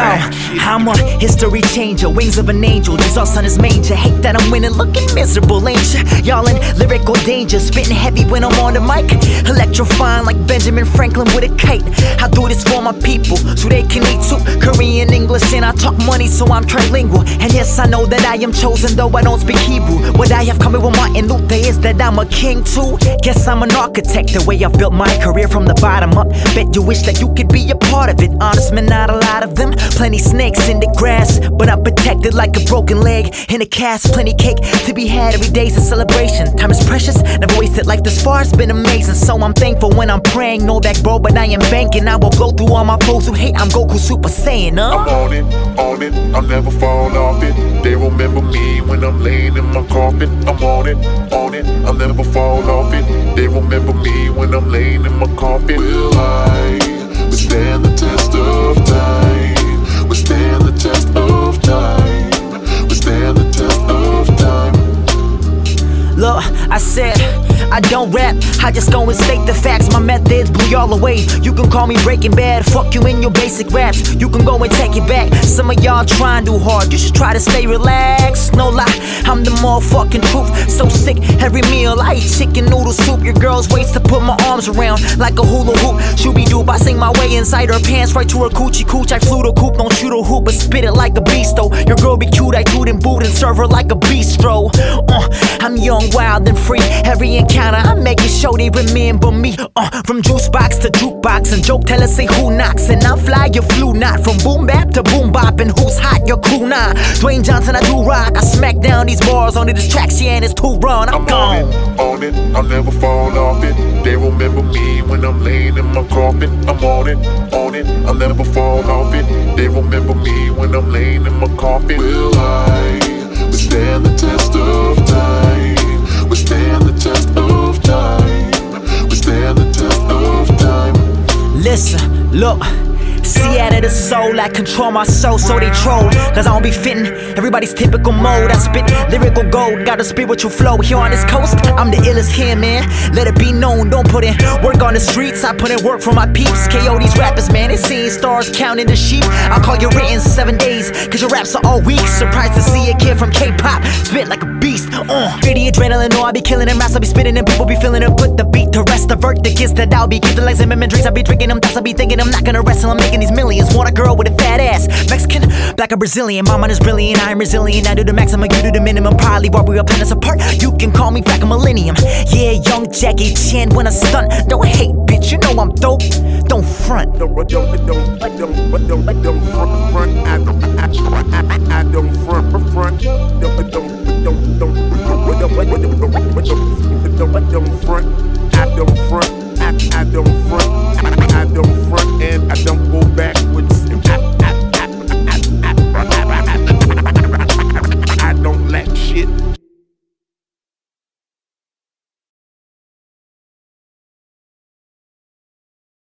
Yo. I'm a history changer, wings of an angel. Jesus on his manger. Hate that I'm winning, looking miserable, ain't ya? Y'all in lyrical danger, spitting heavy when I'm on the mic. Electrifying like Benjamin Franklin with a kite. I do this for my people, so they can eat too. Korean, English, and I talk money, so I'm trilingual. And yes, I know that I am chosen, though I don't speak Hebrew. What I have coming with Martin Luther is that I'm a king too. Guess I'm an architect, the way I built my career from the bottom up. Bet you wish that you could be a part of it. Honest man, not a lot of them. Plenty snakes in the grass, but I'm protected like a broken leg in a cast. Plenty cake to be had every day's a celebration. Time is precious, never wasted life this far has been amazing. So I'm thankful when I'm praying. No back, bro, but I am banking. I will blow through all my foes who hate. I'm Goku Super Saiyan, huh? I'm on it, on it, I'll never fall off it. They remember me when I'm laying in my coffin. I'm on it, on it, I'll never fall off it. They remember me when I'm laying in my coffin. Will I I don't rap, I just go and state the facts. My methods blew y'all away. You can call me Breaking Bad, fuck you in your basic raps. You can go and take it back. Some of y'all trying too hard, you should try to stay relaxed. No lie, I'm the motherfucking truth. So sick, every meal I eat chicken noodle soup. Your girl's waist to put my arms around like a hula hoop. Shooby I sing my way inside her pants, right to her coochie cooch. I flew to coop, don't shoot a hoop, but spit it like a beast though. Your girl be cute, I toot and boot and serve her like a bistro. Uh, I'm young, wild, and free. Every encounter, I make it show they remember me. Uh, from juice box to jukebox and joke teller say who knocks and I fly your flu not from boom bap to boom bop and who's hot your crew nah. Dwayne Johnson I do rock. I smack down these bars on this track. She ain't it's too run. I'm, I'm gone. on it, on it, I'll never fall off it. They remember me when I'm laying in my coffin. I'm on it, on it, I'll never fall off it. They remember me when I'm laying in my coffin. Will I withstand the test of time? Withstand the test of time? Withstand the test of time? Listen, look. See out of the soul, I control my soul, so they troll. Cause I don't be fitting everybody's typical mode. I spit lyrical gold, got a spiritual flow here on this coast. I'm the illest here, man. Let it be known, don't put in work on the streets. I put in work for my peeps. KO these rappers, man. They seeing stars counting the sheep. I'll call you written seven days, cause your raps are all weak. Surprised to see a kid from K pop spit like a beast. Uh, the adrenaline, no, I be killing them raps, I be spitting them, people be feeling them. Put the beat to rest, avert the kids that I'll be keeping like Zimmerman drinks. I be drinking them, thoughts I be thinking I'm not gonna wrestle. I'm making these millions. Want a girl with a fat ass, Mexican, black or Brazilian. My mind is brilliant, I'm resilient. I do the maximum, you do the minimum. Probably while we are planets apart. You can call me back a millennium. Yeah, young Jackie Chan when I stunt. Don't hate, bitch, you know I'm dope. Don't front. Don't, don't, don't, don't, front, front,